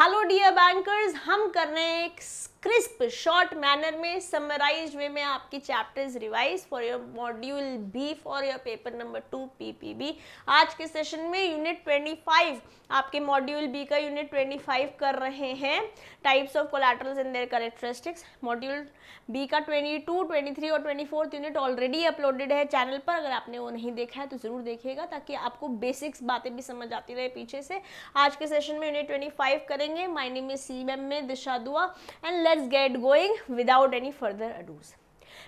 Hello dear bankers हम कर रहे हैं एक क्रिस्प शॉर्ट मैनर में समराइज वे में आपकी chapters revise for your module B for your paper number two PPB आज के सेशन में यूनिट 25 आपके मॉड्यूल बी का यूनिट 25 कर रहे हैं. Types of collaterals in their characteristics module B का 22, 23 और 24 यूनिट ऑलरेडी अपलोडेड है चैनल पर. अगर आपने वो नहीं देखा है तो ज़रूर देखिएगा ताकि आपको बेसिक्स बातें भी समझ आती रहे पीछे से. आज के सेशन में यूनिट 25 करेंगे. माइनिंग में सी एम में Disha Dua. And let's get going without any further ado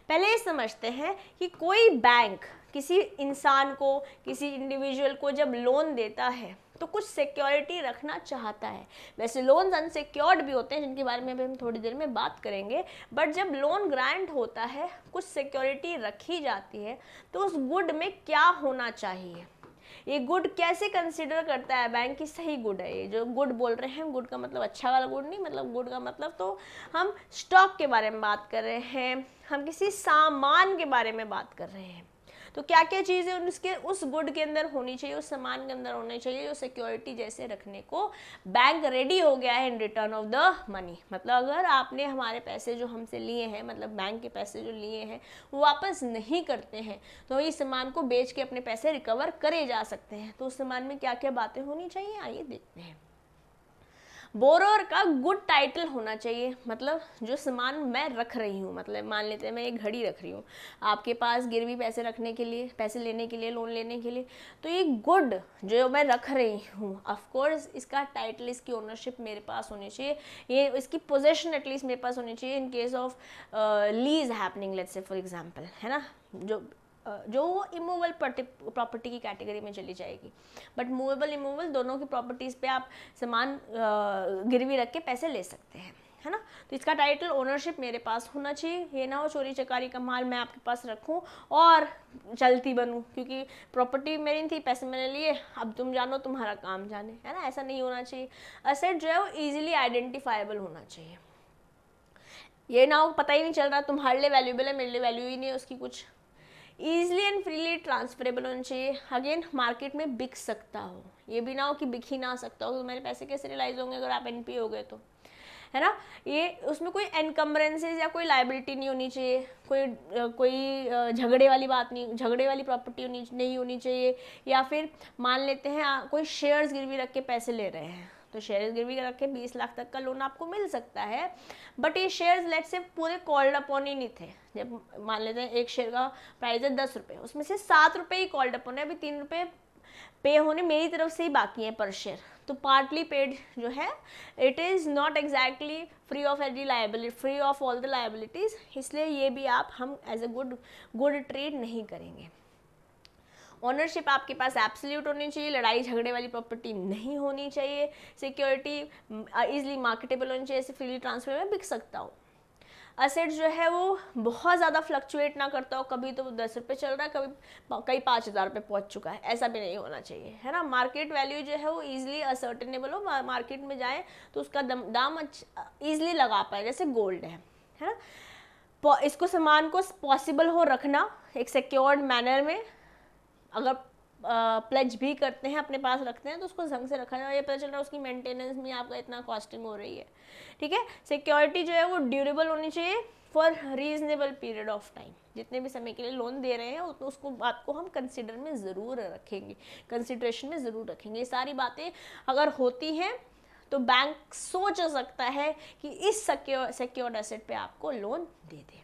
पहले ये समझते हैं कि कोई बैंक किसी इंसान को, किसी इंडिविजुअल को जब लोन देता है तो कुछ सिक्योरिटी रखना चाहता है। वैसे लोन अनसिक्योर्ड भी होते हैं, जिनके बारे में अभी हम थोड़ी देर में बात करेंगे। बट जब लोन ग्रांट होता है, कुछ सिक्योरिटी रखी जाती है तो उस गुड में क्या होना चाहिए? ये गुड कैसे कंसिडर करता है बैंक की सही गुड है ये? जो गुड बोल रहे हैं, गुड का मतलब अच्छा वाला गुड नहीं मतलब गुड का मतलब तो हम स्टॉक के बारे में बात कर रहे हैं, हम किसी सामान के बारे में बात कर रहे हैं। तो क्या क्या चीज़ें उसके, उस गुड के अंदर होनी चाहिए, उस सामान के अंदर होनी चाहिए जो सिक्योरिटी जैसे रखने को बैंक रेडी हो गया है in return of the money मतलब अगर आपने हमारे पैसे जो हमसे लिए हैं मतलब बैंक के पैसे जो लिए हैं, वो वापस नहीं करते हैं तो इस सामान को बेच के अपने पैसे रिकवर करे जा सकते हैं तो उस सामान में क्या क्या बातें होनी चाहिए? आइए देखते हैं। बोरोर का गुड टाइटल होना चाहिए मतलब जो सामान मैं रख रही हूँ मतलब मान लेते हैं मैं एक घड़ी रख रही हूँ, आपके पास गिरवी पैसे रखने के लिए, पैसे लेने के लिए, लोन लेने के लिए तो ये गुड जो मैं रख रही हूँ। ऑफकोर्स इसका टाइटल इसकी ओनरशिप मेरे पास होनी चाहिए, ये इसकी पोजेशन एटलीस्ट मेरे पास होनी चाहिए in case of lease happening let's say for example है ना? जो जो वो इमूवल प्रॉपर्टी की कैटेगरी में चली जाएगी। बट मूवेबल इमूवल दोनों की प्रॉपर्टीज़ पे आप सामान गिरवी रख के पैसे ले सकते हैं, है ना? तो इसका टाइटल ओनरशिप मेरे पास होना चाहिए। ये ना हो चोरी चकारी का माल मैं आपके पास रखूँ और चलती बनूं, क्योंकि प्रॉपर्टी मेरी थी, पैसे मैंने लिए। अब तुम जानो, तुम्हारा काम जाने, है ना? ऐसा नहीं होना चाहिए। असेट जो है वो ईजिली आइडेंटिफाइबल होना चाहिए। ये ना हो, पता ही नहीं चल रहा, तुम्हारे लिए वैल्यूबल है, मेरे लिए वैल्यू ही नहीं है उसकी कुछ। ईजिली एंड फ्रीली ट्रांसफरेबल होना चाहिए। अगेन मार्केट में बिक सकता हो। ये भी ना हो कि बिक ही ना सकता हो तो मेरे पैसे कैसे रिलाइज होंगे अगर आप एनपी हो गए तो? है ना? ये उसमें कोई एनकम्बरेंसेज या कोई लाइबिलिटी नहीं होनी चाहिए। कोई कोई झगड़े वाली बात नहीं, झगड़े वाली प्रॉपर्टी होनी, नहीं होनी चाहिए। या फिर मान लेते हैं कोई शेयर्स गिरवी रख के पैसे ले रहे हैं। तो शेयर गिरवी रख के बीस लाख तक का लोन आपको मिल सकता है। बट ये शेयर लेट से पूरे कॉल्ड अपॉन ही नहीं थे। जब मान लेते हैं एक शेयर का प्राइस है दस रुपये उसमें से सात रुपये ही कॉल्ड अपॉन है। अभी तीन रुपये पे होने मेरी तरफ़ से ही बाकी है पर शेयर तो पार्टली पेड जो है it is not exactly free of any liability free of all the liabilities इसलिए ये भी आप, हम as a good good trade नहीं करेंगे। ऑनरशिप आपके पास एब्सोल्यूट होनी चाहिए, लड़ाई झगड़े वाली प्रॉपर्टी नहीं होनी चाहिए सिक्योरिटी इजिली मार्केटेबल होनी चाहिए, ऐसे फ्रीली ट्रांसफ़र में बिक सकता हो। असेट जो है वो बहुत ज़्यादा फ्लक्चुएट ना करता हो, कभी तो दस रुपये चल रहा है, कभी कई पाँच हज़ार रुपये पहुँच चुका है, ऐसा भी नहीं होना चाहिए, है ना? मार्केट वैल्यू जो है वो ईजिली असर्टेनेबल हो मार्केट में जाए तो उसका दम, दाम ईजिली लगा पाए, जैसे गोल्ड है है ना? इसको सामान को पॉसिबल हो रखना, एक सिक्योर्ड मैनर में अगर प्लेज भी करते हैं, अपने पास रखते हैं तो उसको ढंग से रखा जाए ये पता चल रहा है उसकी मेंटेनेंस में आपका इतना कॉस्टिंग हो रही है। ठीक है? सिक्योरिटी जो है वो ड्यूरेबल होनी चाहिए for reasonable period of time जितने भी समय के लिए लोन दे रहे हैं तो उसको बात को हम कंसिडर में ज़रूर रखेंगे। कंसिड्रेशन में ज़रूर रखेंगे। ये सारी बातें अगर होती हैं तो बैंक सोच सकता है कि इस सिक्योर सिक्योर्ड एसेट पे आपको लोन दे दे।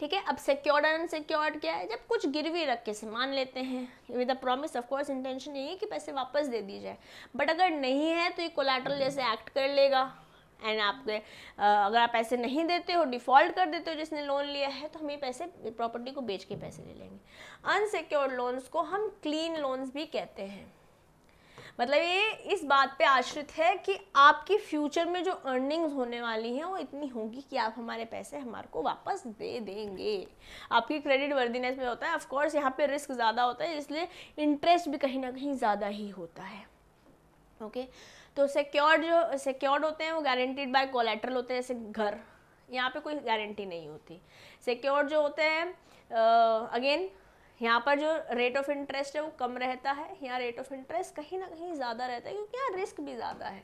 ठीक है? अब सिक्योर्ड अनसिक्योर्ड क्या है? जब कुछ गिरवी रख के से मान लेते हैं with a promise of course intention यही है कि पैसे वापस दे दी जाए। बट अगर नहीं है तो ये कोलेट्रल जैसे एक्ट कर लेगा। एंड आपके अगर आप पैसे नहीं देते हो डिफ़ॉल्ट कर देते हो जिसने लोन लिया है तो हम ये पैसे प्रॉपर्टी को बेच के पैसे ले लेंगे। अनसिक्योर्ड लोन्स को हम क्लीन लोन्स भी कहते हैं। मतलब ये इस बात पे आश्रित है कि आपकी फ्यूचर में जो अर्निंग्स होने वाली हैं, वो इतनी होगी कि आप हमारे पैसे हमारे को वापस दे देंगे। आपकी क्रेडिट वर्दीनेस में होता है ऑफकोर्स यहाँ पे रिस्क ज़्यादा होता है, इसलिए इंटरेस्ट भी कहीं ना कहीं ज़्यादा ही होता है। Okay okay? तो सिक्योर्ड जो सिक्योर्ड होते हैं, वो गारंटीड बाय कोलेट्रल होते हैं, जैसे घर। यहाँ पे कोई गारंटी नहीं होती। सिक्योर्ड जो होते हैं अगेन यहाँ पर जो रेट ऑफ़ इंटरेस्ट है वो कम रहता है, यहाँ रेट ऑफ़ इंटरेस्ट कहीं ना कहीं ज़्यादा रहता है, क्योंकि यहाँ रिस्क भी ज़्यादा है।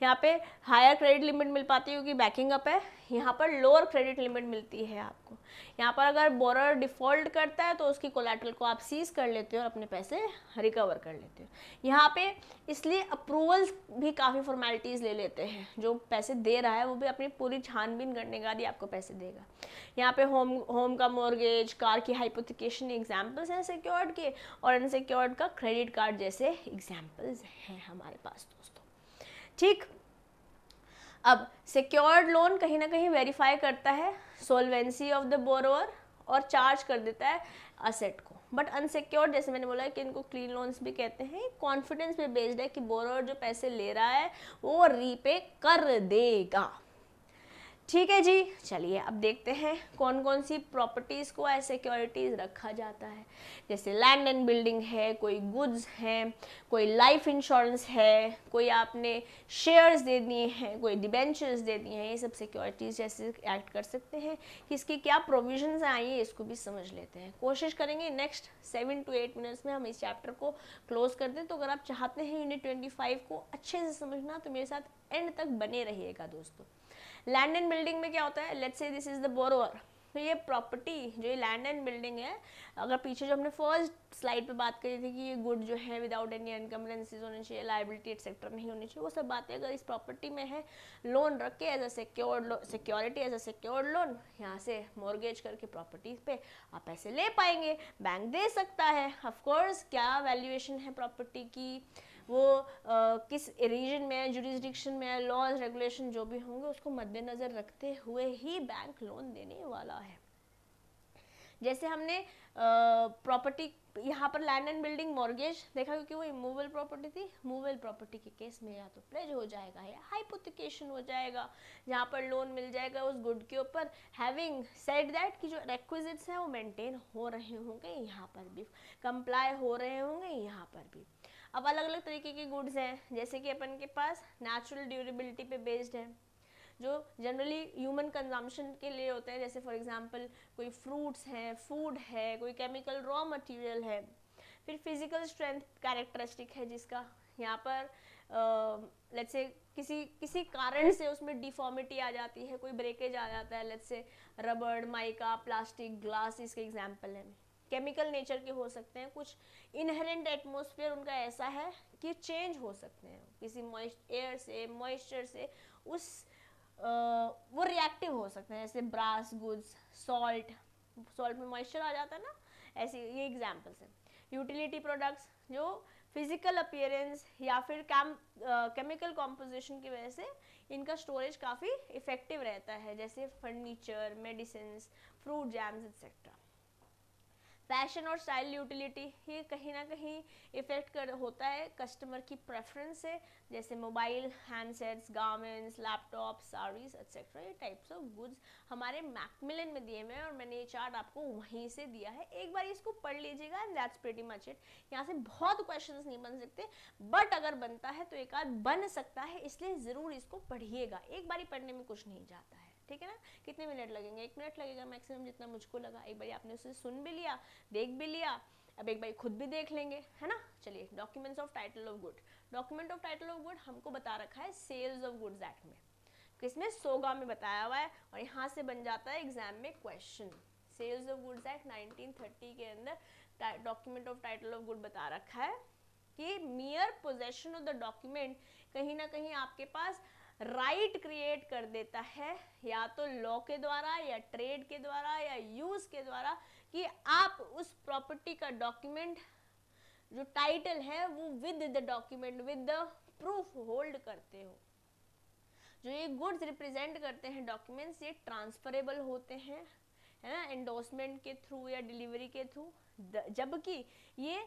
यहाँ पे हायर क्रेडिट लिमिट मिल पाती है क्योंकि बैकिंग अप है। यहाँ पर लोअर क्रेडिट लिमिट मिलती है आपको। यहाँ पर अगर बोरर डिफ़ॉल्ट करता है तो उसकी कोलेट्रल को आप सीज कर लेते हो और अपने पैसे रिकवर कर लेते हो। यहाँ पे इसलिए अप्रूवल्स भी काफ़ी फॉर्मेलिटीज़ ले लेते हैं। जो पैसे दे रहा है, वो भी अपनी पूरी छानबीन करने के बाद ही आपको पैसे देगा। यहाँ पे होम होम का मॉर्गेज कार की हाइपोथिकेशन एग्जाम्पल्स हैं सिक्योर्ड के, और अनसिक्योर्ड का क्रेडिट कार्ड जैसे एग्जाम्पल्स हैं हमारे पास, दोस्तों। ठीक? अब सिक्योर्ड लोन कहीं ना कहीं वेरीफाई करता है सोलवेंसी ऑफ़ द बोरोअर और चार्ज कर देता है असेट को। बट अनसिक्योर्ड जैसे मैंने बोला है कि इनको क्लीन लोन्स भी कहते हैं कॉन्फिडेंस पे बेस्ड है कि बोरोअर जो पैसे ले रहा है, वो रीपे कर देगा। ठीक है जी, चलिए अब देखते हैं कौन कौन सी प्रॉपर्टीज़ को एज सिक्योरिटीज़ रखा जाता है। जैसे लैंड एंड बिल्डिंग है, कोई गुड्स हैं, कोई लाइफ इंश्योरेंस है, कोई आपने शेयर्स दे दिए हैं, कोई डिबेंचर्स दे दिए हैं, ये सब सिक्योरिटीज़ जैसे एक्ट कर सकते हैं। कि इसकी क्या प्रोविजंस आई है, इसको भी समझ लेते हैं। कोशिश करेंगे next seven to eight minutes में हम इस चैप्टर को क्लोज कर दें। तो अगर आप चाहते हैं यूनिट ट्वेंटी फाइव को अच्छे से समझना तो मेरे साथ एंड तक बने रहिएगा दोस्तों। लैंड एंड बिल्डिंग में क्या होता है? Let's say this is the borrower तो ये प्रॉपर्टी जो ये लैंड एंड बिल्डिंग है, अगर पीछे जो हमने फ़र्स्ट स्लाइड पे बात करी थी कि ये गुड जो है विदाउट एनी इनकम्बेंसीज होने चाहिए लाइबिलिटी एक्सेट्रा नहीं होनी चाहिए, वो सब बातें अगर इस प्रॉपर्टी में है लोन रख के as a secured security as a secured loan यहाँ से मॉर्गेज करके प्रॉपर्टी पे आप पैसे ले पाएँगे। बैंक दे सकता है। ऑफकोर्स क्या वैल्यूएशन है प्रॉपर्टी की? वो आ, किस रीजन में है जुडिस्डिक्शन में है लॉज रेगुलेशन जो भी होंगे उसको मद्देनज़र रखते हुए ही बैंक लोन देने वाला है। जैसे हमने प्रॉपर्टी यहाँ पर लैंड एंड बिल्डिंग मॉर्गेज देखा क्योंकि वो इमूवल प्रॉपर्टी थी मूवल प्रॉपर्टी के केस में या तो प्लेज हो जाएगा या हाइपोथिकेशन हो जाएगा जहाँ पर लोन मिल जाएगा उस गुड के ऊपर। हैविंग सेड दैट कि जो रेक्विजिट्स हैं वो मेंटेन हो रहे होंगे यहाँ पर भी कंप्लाई हो रहे होंगे यहाँ पर भी। अब अलग अलग तरीके के गुड्स हैं, जैसे कि अपन के पास नेचुरल ड्यूरेबिलिटी पे बेस्ड है, जो जनरली ह्यूमन कंजम्पशन के लिए होते हैं, जैसे फॉर एग्जांपल कोई फ्रूट्स हैं फ़ूड है, कोई केमिकल रॉ मटेरियल है, फिर फ़िज़िकल स्ट्रेंथ कैरेक्टरिस्टिक है जिसका, यहाँ पर लेट्स से किसी किसी कारण से उसमें डिफॉर्मिटी आ जाती है, कोई ब्रेकेज आ जाता है let's say rubber mica plastic glass इसके एग्ज़ाम्पल है। केमिकल नेचर के हो सकते हैं। कुछ इनहेरेंट एटमोसफियर उनका ऐसा है कि चेंज हो सकते हैं। किसी एयर से मॉइस्चर से उस आ, वो रिएक्टिव हो सकते हैं। जैसे ब्रास गुड्स सॉल्ट सॉल्ट में मॉइस्चर आ जाता है ना? ऐसे ये एग्जाम्पल्स हैं। यूटिलिटी प्रोडक्ट्स जो फ़िज़िकल अपियरेंस या फिर कैम केमिकल कॉम्पोजिशन की वजह से इनका स्टोरेज काफ़ी इफ़ेक्टिव रहता है। जैसे furniture medicine fruit jams etcetera fashion और स्टाइल यूटिलिटी ये कहीं ना कहीं इफ़ेक्ट कर, होता है, कस्टमर की प्रेफरेंस से, जैसे mobile handsets garments laptop saris etcetera ये टाइप्स ऑफ़ गुड्स हमारे मैकमिलन में दिए हुए हैं और मैंने ये चार्ट आपको वहीं से दिया है। एक बार इसको पढ़ लीजिएगा and that's pretty much it यहाँ से बहुत क्वेश्चन नहीं बन सकते बट अगर बनता है तो एक आध बन सकता है, इसलिए ज़रूर इसको पढ़िएगा। एक बार पढ़ने में कुछ नहीं जाता है। ठीक है ना? कितने मिनट लगेंगे? एक मिनट लगेगा मैक्सिमम जितना मुझको लगा। एक बार आपने उसे सुन भी लिया, देख भी लिया, अब एक बार खुद भी देख लेंगे, है ना? चलिए documents of title of good document of title of good हमको बता रखा है सेल्स ऑफ़ गुड्स एक्ट में। किसमें सोगा में बताया हुआ है और यहाँ से बन जाता है एग्ज़ाम में question sales of goods act 1930 के अंदर document of title of good बता रखा है कि mere possession of the document कहीं ना कहीं आपके पास राइट right क्रिएट कर देता है, या तो लॉ के द्वारा, या ट्रेड के द्वारा, या यूज़ के द्वारा, कि आप उस प्रॉपर्टी का डॉक्यूमेंट, जो टाइटल है, वो with the document with the proof hold करते हो। जो ये गुड्स रिप्रेजेंट करते हैं डॉक्यूमेंट्स ये ट्रांसफरेबल होते हैं, है ना एंडोर्समेंट के थ्रू या डिलीवरी के थ्रू जबकि ये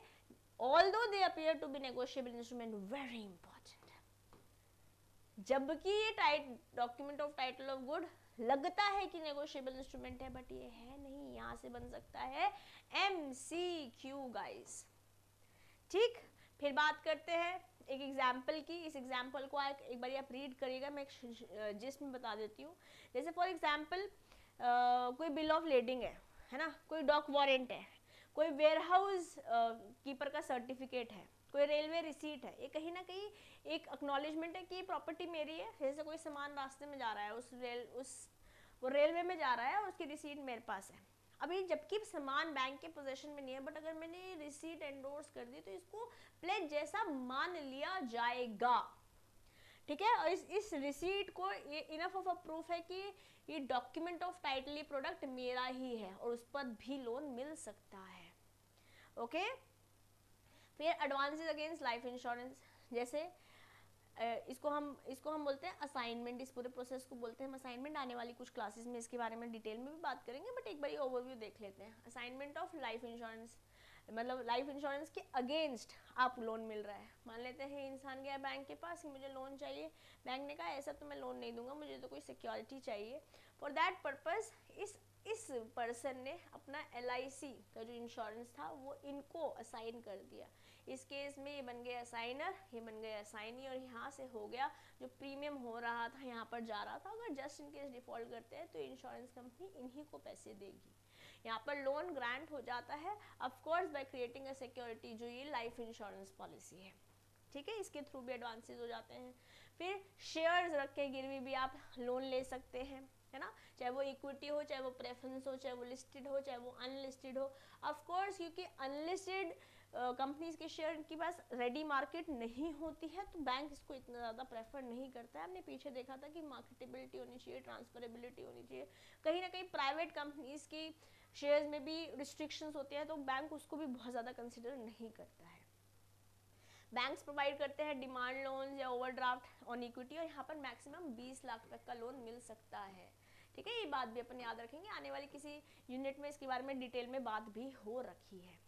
although they appear to be negotiable instrument very important जबकि ये tight document of title of good लगता है कि नेगोशिएबल इंस्ट्रूमेंट है बट ये है नहीं यहाँ से बन सकता है एम सी क्यू गाइस ठीक? फिर बात करते हैं एक एग्ज़ाम्पल की। इस एग्ज़ाम्पल को एक, एक बार आप रीड करिएगा मैं जिसमें बता देती हूँ। जैसे फॉर एग्ज़ाम्पल कोई बिल ऑफ़ लेडिंग है है ना? कोई डॉक वारंट है कोई वेयर हाउस कीपर का सर्टिफिकेट है। कोई रेलवे रिसीट है, ये कहीं ना कहीं एक एक्नॉलेजमेंट है कि ये प्रॉपर्टी मेरी है जैसे कोई सामान रास्ते में जा रहा है, उस रेल, उस, वो रेलवे में जा रहा है और उसकी रिसीट मेरे पास है। अभी जबकि सामान बैंक के पोजेशन में नहीं है बट अगर मैंने रिसीट एंडोर्स कर दी तो इसको प्लेज जैसा मान लिया जाएगा। ठीक है? और इस इस रिसीट को ये इनफ ऑफ़ अ प्रूफ है कि ये डॉक्यूमेंट ऑफ़ टाइटली प्रोडक्ट मेरा ही है और उस पर भी लोन मिल सकता है। ओके फिर एडवांसेस अगेंस्ट लाइफ इंश्योरेंस जैसे इसको हम इसको हम बोलते हैं असाइनमेंट इस पूरे प्रोसेस को बोलते हैं हम असाइनमेंट आने वाली कुछ क्लासेस में इसके बारे में डिटेल में भी बात करेंगे बट एक बार ओवरव्यू देख लेते हैं। असाइनमेंट ऑफ़ लाइफ इंश्योरेंस मतलब लाइफ इंश्योरेंस के अगेंस्ट आप लोन मिल रहा है। मान लेते हैं इंसान गया बैंक के पास कि मुझे लोन चाहिए। बैंक ने कहा, ऐसा तो मैं लोन नहीं दूँगा, मुझे तो कोई सिक्योरिटी चाहिए। फॉर दैट पर्पज़ इस इस पर्सन ने अपना LIC का जो इंश्योरेंस था, वो इनको असाइन कर दिया। इस केस में ये बन गया असाइनर ये बन गया असाइनी और यहाँ से हो गया जो प्रीमियम हो रहा था, यहाँ पर जा रहा था। अगर जस्ट इन केस डिफ़ॉल्ट करते हैं तो इंश्योरेंस कंपनी इन्हीं को पैसे देगी। यहाँ पर लोन ग्रांट हो जाता है of course by creating a security जो ये लाइफ इंश्योरेंस पॉलिसी है। ठीक है? इसके थ्रू भी एडवांसेज हो जाते हैं। फिर शेयर्स रख के गिरवी भी आप लोन ले सकते हैं, है ना? चाहे वो इक्विटी हो, चाहे वो प्रेफरेंस हो, चाहे वो लिस्टेड हो, चाहे वो अनलिस्टेड हो। ऑफ़ कोर्स क्योंकि अनलिस्टेड कंपनीज़ के शेयर के पास रेडी मार्केट नहीं होती है तो बैंक इसको इतना ज़्यादा प्रेफर नहीं करता है। हमने पीछे देखा था कि मार्केटेबिलिटी होनी चाहिए ट्रांसफरेबिलिटी होनी चाहिए। कहीं ना कहीं प्राइवेट कंपनीज़ की शेयर्स में भी रिस्ट्रिक्शंस होते हैं तो बैंक उसको भी बहुत ज़्यादा कंसिडर नहीं करता है। बैंक्स प्रोवाइड करते हैं डिमांड लोन या ओवरड्राफ्ट ऑन इक्विटी और यहाँ पर मैक्सिमम 20 लाख तक का लोन मिल सकता है। ठीक है, ये बात भी अपन याद रखेंगे। आने वाली किसी यूनिट में इसके बारे में डिटेल में बात भी हो रखी है।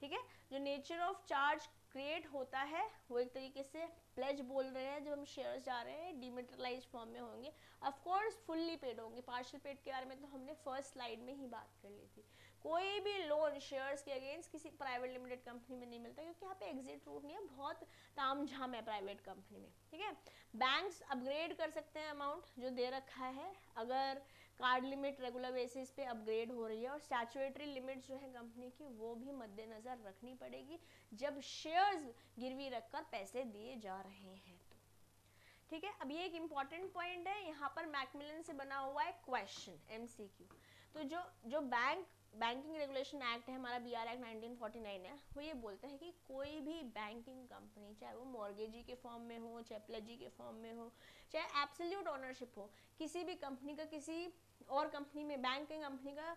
ठीक है? जो नेचर ऑफ़ चार्ज क्रिएट होता है, वो एक तरीके से प्लेज बोल रहे हैं, जब हम शेयर्स जा रहे हैं डिमेटरलाइज फॉर्म में होंगे। ऑफकोर्स फुल्ली पेड होंगे। पार्शियल पेड के बारे में तो हमने फ़र्स्ट स्लाइड में ही बात कर ली थी। कोई भी लोन शेयर्स के अगेंस्ट किसी प्राइवेट लिमिटेड कंपनी में नहीं मिलता, क्योंकि यहाँ पे एग्जिट रूट नहीं है। बहुत ताम झाम है प्राइवेट कंपनी में। ठीक है? बैंक्स अपग्रेड कर सकते हैं अमाउंट जो दे रखा है। अगर कार्ड लिमिट रेगुलर बेसिस पे अपग्रेड हो रही है और स्टैचुएटरी लिमिट जो है कंपनी की, वो भी मद्देनज़र रखनी पड़ेगी जब शेयर्स गिरवी रखकर पैसे दिए जा रहे हैं तो। ठीक है, अब ये एक इंपॉर्टेंट पॉइंट है, यहाँ पर मैकमिलन से बना हुआ है क्वेश्चन एमसीक्यू तो जो जो बैंक बैंकिंग रेगुलेशन एक्ट है, हमारा बी आर एक्ट 1949 है, वो ये बोलते हैं कि कोई भी बैंकिंग कंपनी चाहे वो मॉर्गेजी के फॉर्म में हो, चाहे प्लेजी के फॉर्म में हो, चाहे एब्सोल्यूट ओनरशिप हो, किसी भी कंपनी का किसी और कंपनी में बैंकिंग कंपनी का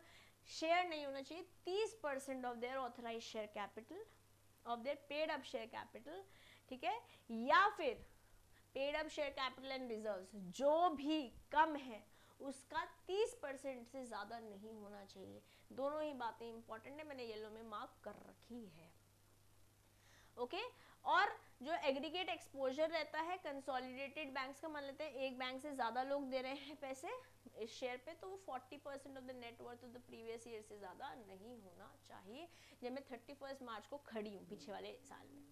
शेयर नहीं होना चाहिए। तीस percent of their authorise share capital of their paid up share capital ठीक है? या फिर paid up share capital and reserve जो भी कम है, उसका 30 परसेंट से ज़्यादा नहीं होना चाहिए। दोनों ही बातें इंपॉर्टेंट है, मैंने येलो में मार्क कर रखी है। Okay okay? और जो एग्रीगेट एक्सपोजर रहता है कंसोलिडेटेड बैंक्स का, मान लेते हैं एक बैंक से ज़्यादा लोग दे रहे हैं पैसे इस शेयर पे तो वो 40 percent of the net worth of the previous year से ज़्यादा नहीं होना चाहिए। जब मैं थर्टी फ़र्स्ट मार्च को खड़ी हूँ पीछे वाले साल में।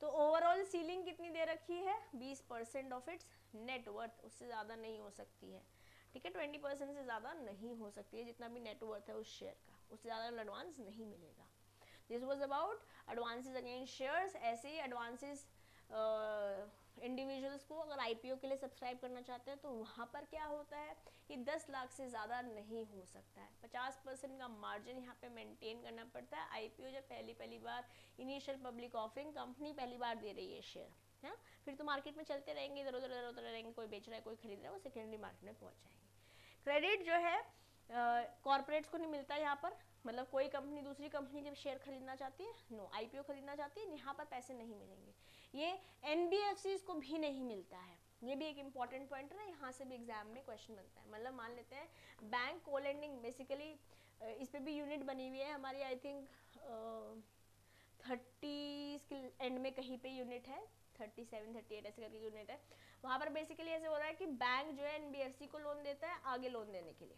तो ओवरऑल सीलिंग कितनी दे रखी है? 20 परसेंट ऑफ़ इट्स नेटवर्थ उससे ज़्यादा नहीं हो सकती है। ठीक है? ट्वेंटी परसेंट से ज़्यादा नहीं हो सकती है, जितना भी नेटवर्थ है उस शेयर का। उससे ज़्यादा एडवांस नहीं मिलेगा। This was about advances against shares ऐसे ही एडवांसेज इंडिविजुअल्स को अगर आईपीओ के लिए सब्सक्राइब करना चाहते हैं तो वहाँ पर क्या होता है कि 10 लाख से ज़्यादा नहीं हो सकता है। 50 परसेंट का मार्जिन यहाँ पे मेंटेन करना पड़ता है। आईपीओ जब पहली पहली बार इनिशियल पब्लिक ऑफरिंग कंपनी पहली बार दे रही है शेयर है? हाँ? फिर तो मार्केट में चलते रहेंगे इधर उधर इधर उधर रहेंगे कोई बेच रहा है कोई खरीद रहा है वो सेकेंडरी मार्केट में पहुँच जाएँगे। क्रेडिट जो है कॉरपोरेट्स uh, को नहीं मिलता यहाँ पर। मतलब कोई कंपनी दूसरी कंपनी जब शेयर खरीदना चाहती है नो आईपीओ खरीदना चाहती है, यहाँ पर पैसे नहीं मिलेंगे। ये एन को भी नहीं मिलता है। ये भी एक इंपॉर्टेंट पॉइंट है, यहाँ से भी एग्ज़ाम में क्वेश्चन बनता है। मतलब मान लेते हैं बैंक को लेंडिंग बेसिकली इस पर भी यूनिट बनी हुई है। हमारी आई थिंक थर्टी एंड में कहीं पे यूनिट है। थर्टी सेवन थर्टी एट ऐसे करके यूनिट है। वहाँ पर बेसिकली ऐसे हो रहा है कि बैंक जो है एनबीएफसी को लोन देता है, आगे लोन देने के लिए।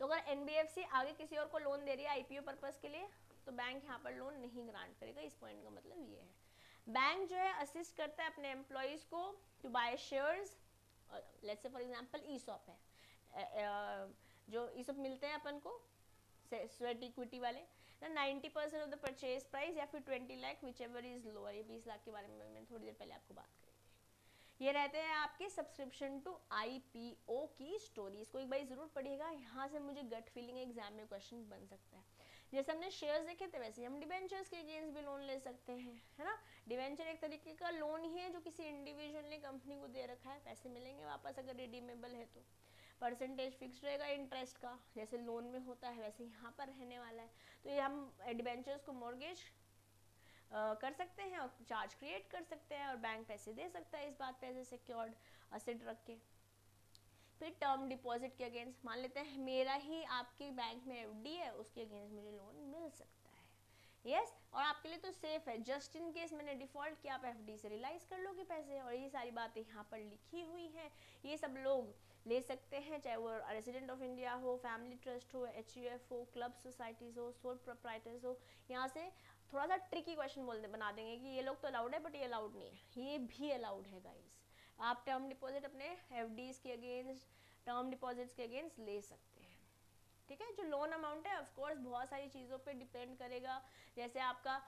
तो अगर एनबीएफसी आगे किसी और को लोन दे रही है आईपीओ पर्पज़ के लिए तो बैंक यहाँ पर लोन नहीं ग्रांट करेगा। इस पॉइंट का मतलब ये है। बैंक जो है असिस्ट करता है अपने एम्प्लॉयज़ को to buy shares let's say for example shop है। जो ई शॉप मिलते हैं अपन को स्वेट इक्विटी वाले, ना ninety percent of the purchase price या फिर twenty lakh whichever is lower ये बीस लाख के बारे में मैंने थोड़ी देर पहले आपको बात करी। ये रहते हैं आपके सब्सक्रिप्शन टू आईपीओ की स्टोरी इसको एक बार ज़रूर पढ़िएगा, यहाँ से मुझे गट फीलिंग एग्ज़ाम में क्वेश्चन बन सकता है। जैसे हमने शेयर्स देखे थे, वैसे हम डिवेंचर्स के अगेंस्ट भी लोन ले सकते हैं, है ना? डिवेंचर एक तरीके का लोन ही है जो किसी इंडिविजुअल ने कंपनी को दे रखा है। पैसे मिलेंगे वापस अगर रिडीमेबल है तो। परसेंटेज फिक्स रहेगा इंटरेस्ट का, जैसे लोन में होता है, वैसे यहाँ पर रहने वाला है। तो ये हम डिवेंचर्स को मॉर्गेज कर सकते हैं और चार्ज क्रिएट कर सकते हैं और बैंक पैसे दे सकता है इस बात पे ऐसे सिक्योर्ड असेट रख के। फिर टर्म डिपॉजिट के अगेंस्ट मान लेते हैं, मेरा ही आपके बैंक में एफडी है, उसके अगेंस्ट मुझे लोन मिल सकता है। Yes yes? और आपके लिए तो सेफ़ है जस्ट इन केस मैंने डिफ़ॉल्ट किया, आप एफडी से रिलाइज कर लोगे पैसे। और ये सारी बातें यहाँ पर लिखी हुई हैं। ये सब लोग ले सकते हैं, चाहे वो रेजिडेंट ऑफ़ इंडिया हो फैमिली ट्रस्ट हो एच हो क्लब सोसाइटीज़ हो सोल प्रोप्राइटर्स हो। यहाँ से थोड़ा सा ट्रिकी क्वेश्चन बोल बना देंगे कि ये लोग तो अलाउड है बट ये अलाउड नहीं है। ये भी अलाउड है गाइस आप टर्म डिपॉजिट अपने एफ़ के अगेंस्ट टर्म डिपॉजिट्स के अगेंस्ट ले सकते हैं। ठीक है? जो लोन अमाउंट है ऑफकोर्स बहुत सारी चीज़ों पे डिपेंड करेगा। जैसे आपका,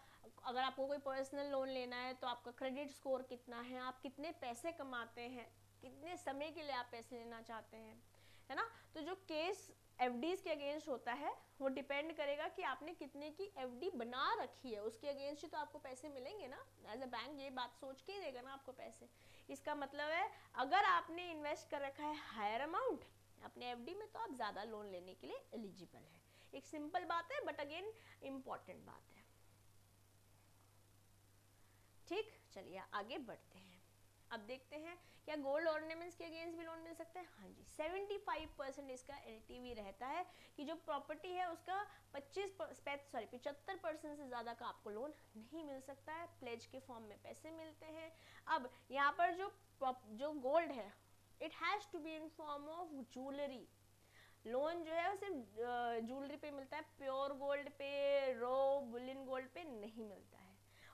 अगर आपको कोई पर्सनल लोन लेना है तो आपका क्रेडिट स्कोर कितना है, आप कितने पैसे कमाते हैं, कितने समय के लिए आप पैसे लेना चाहते हैं। है ना? तो जो केस एफ़ के अगेंस्ट होता है, वो डिपेंड करेगा कि आपने कितने की एफडी बना रखी है। उसके अगेंस्ट ही तो आपको पैसे मिलेंगे ना? एज अ बैंक ये बात सोच के ही देगा ना आपको पैसे। इसका मतलब है, अगर आपने इन्वेस्ट कर रखा है हायर अमाउंट अपने एफडी में तो आप ज़्यादा लोन लेने के लिए एलिजिबल है। एक सिंपल बात है बट अगेन इंपॉर्टेंट बात है। ठीक? चलिए आगे बढ़ते हैं। अब देखते हैं क्या गोल्ड ऑर्नामेंट्स के अगेंस्ट भी लोन मिल सकता है? हाँ जी 75 परसेंट इसका एलटीवी रहता है कि जो प्रॉपर्टी है उसका 25 सॉरी पिचहत्तर परसेंट से ज़्यादा का आपको लोन नहीं मिल सकता है। प्लेज के फॉर्म में पैसे मिलते हैं। अब यहाँ पर जो जो गोल्ड है it has to be in form of jewellery loan जो है वो सिर्फ़ ज्वेलरी पे मिलता है प्योर गोल्ड पे रो बुलिन गोल्ड पे नहीं मिलता है।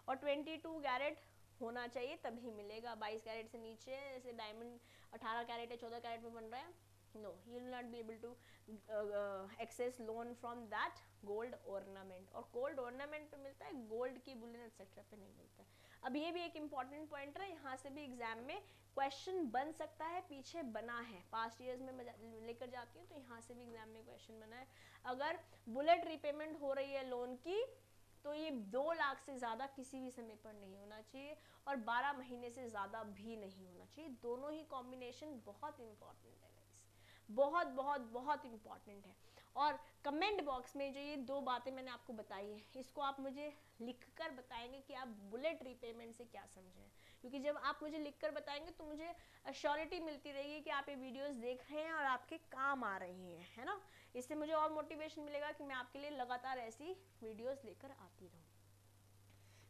और 22 कैरेट होना चाहिए, तभी मिलेगा। 22 कैरेट से नीचे, जैसे डायमंड 18 कैरेट है 14 कैरेट में बन रहा है। No you will not be able to access loan from that gold ornament और गोल्ड ऑर्नामेंट पे मिलता है गोल्ड की बुलिन एक्सेट्रा पे नहीं मिलता है। अब ये भी एक इंपॉर्टेंट पॉइंट है, यहाँ से भी एग्ज़ाम में क्वेश्चन बन सकता है, पीछे बना है। पास्ट ईयर्स में मैं लेकर जाती हूँ तो यहाँ से भी एग्ज़ाम में क्वेश्चन बना है। अगर बुलेट रिपेमेंट हो रही है लोन की तो ये दो लाख से ज़्यादा किसी भी समय पर नहीं होना चाहिए और बारह महीने से ज़्यादा भी नहीं होना चाहिए। दोनों ही कॉम्बिनेशन बहुत इंपॉर्टेंट है बहुत बहुत बहुत इम्पोर्टेंट है। और कमेंट बॉक्स में जो ये दो बातें मैंने आपको बताई है, इसको आप मुझे लिख कर बताएँगे कि आप बुलेट रिपेमेंट से क्या समझें क्योंकि जब आप मुझे लिख कर बताएँगे तो मुझे अश्योरिटी मिलती रहेगी कि आप ये वीडियोस देख रहे हैं और आपके काम आ रही हैं, है ना? इससे मुझे और मोटिवेशन मिलेगा कि मैं आपके लिए लगातार ऐसी वीडियोज़ लेकर आती रहूँ।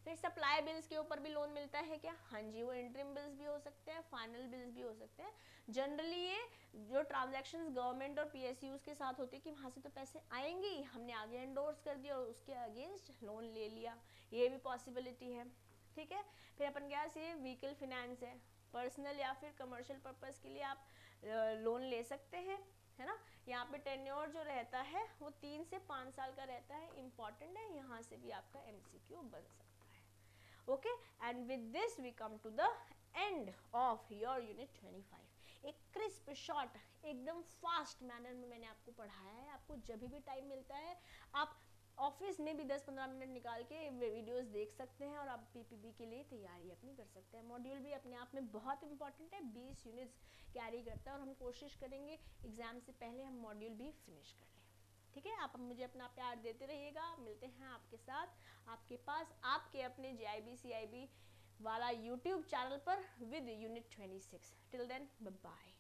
फिर सप्लाई बिल्स के ऊपर भी लोन मिलता है क्या? हाँ जी, वो इंटरिम बिल्स भी हो सकते हैं फाइनल बिल्स भी हो सकते हैं। जनरली ये जो ट्रांजेक्शन गवर्नमेंट और पी के साथ होते हैं कि वहाँ से तो पैसे आएँगे हमने आगे एंडोर्स कर दिया और उसके अगेंस्ट लोन ले लिया। ये भी पॉसिबिलिटी है। ठीक है? फिर अपन क्या ये व्हीकल फिनेंस है। पर्सनल या फिर कमर्शियल पर्पज़ के लिए आप लोन ले सकते हैं, है ना? यहाँ पे टेन्योर जो रहता है, वो तीन से पाँच साल का रहता है इंपॉर्टेंट है, यहाँ से भी आपका एमसीक्यू बन सकता है। Okay? And with this we come to the end of your unit 25 एक क्रिस्प शॉर्ट एकदम फास्ट मैनर में मैंने आपको पढ़ाया है, आपको जब भी टाइम मिलता है, आप ऑफ़िस में भी 10-15 मिनट निकाल के वीडियोस देख सकते हैं और आप पीपीबी के लिए तैयारी अपनी कर सकते हैं। मॉड्यूल भी अपने आप में बहुत इंपॉर्टेंट है। 20 यूनिट्स कैरी करता है और हम कोशिश करेंगे एग्ज़ाम से पहले हम मॉड्यूल भी फिनिश कर। लें ठीक है? आप मुझे अपना प्यार देते रहिएगा। मिलते हैं आपके साथ, आपके पास, आपके अपने जे आई वाला यूट्यूब चैनल पर with unit 26 till then bye